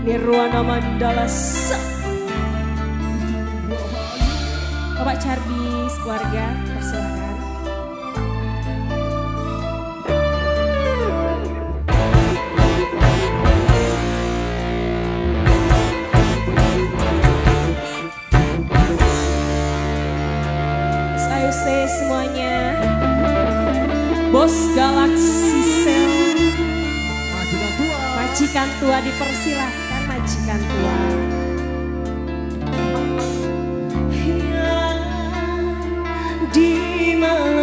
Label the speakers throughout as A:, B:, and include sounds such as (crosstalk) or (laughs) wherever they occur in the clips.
A: Nirwana Mandala Bapak Charbi keluarga persilakan. Saya semuanya. Bos Galaxy Cell.
B: Majikan tua
A: dipersilahkan majikan Tuhan. Yang di mana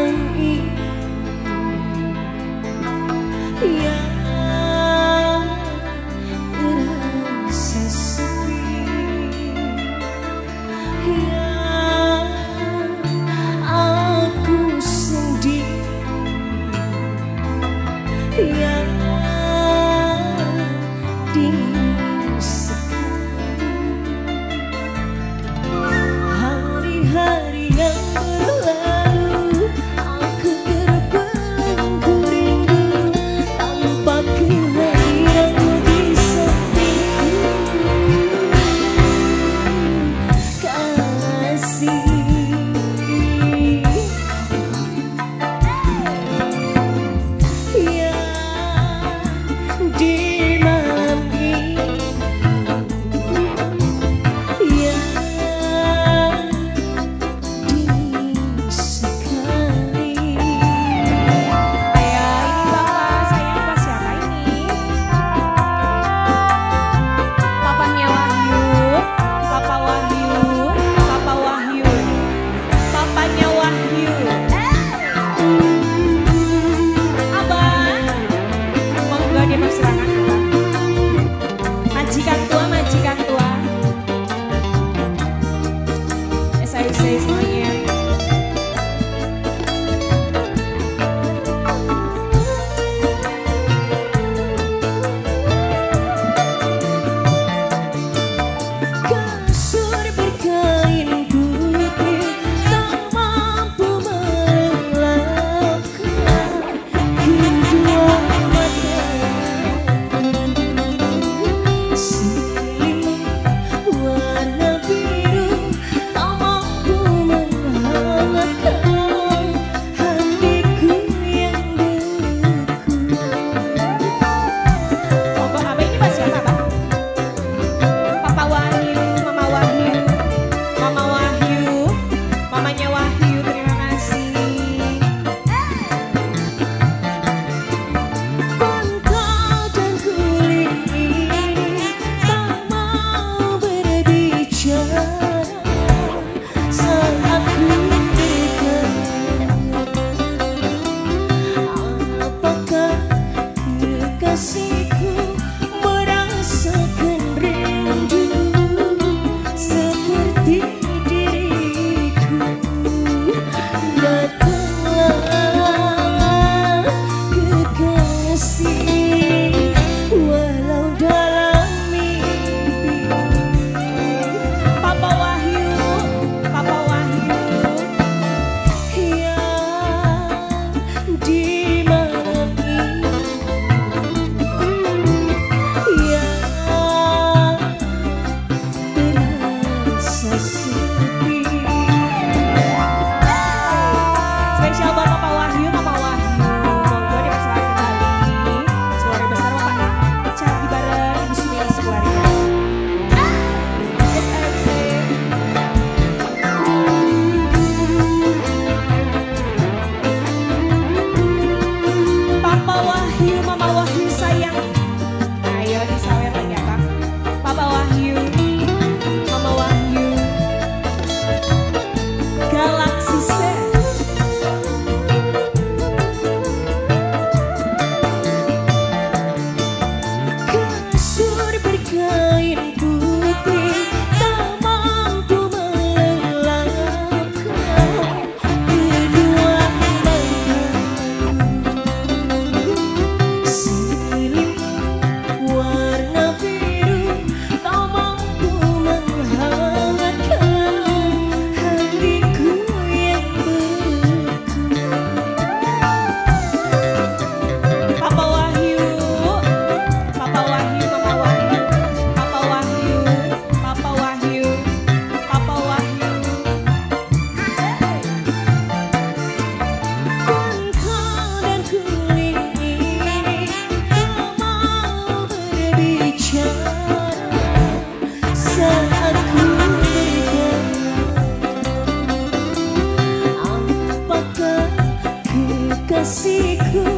A: 第 assim. kasihku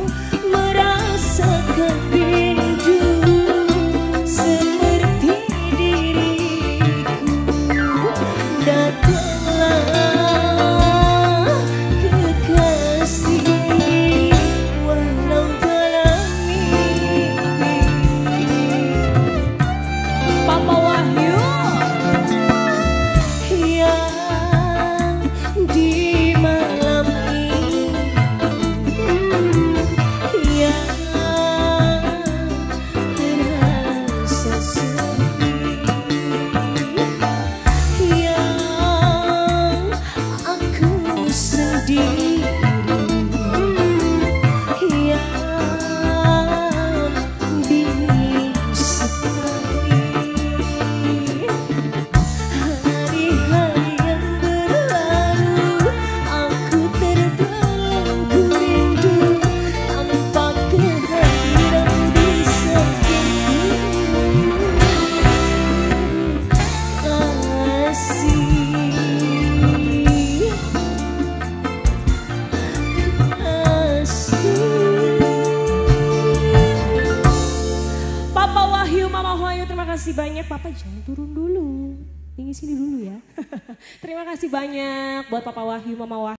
B: kasih banyak Papa jangan turun dulu. Tinggi sini dulu ya. (laughs) Terima kasih banyak buat Papa Wahyu, Mama Wahyu.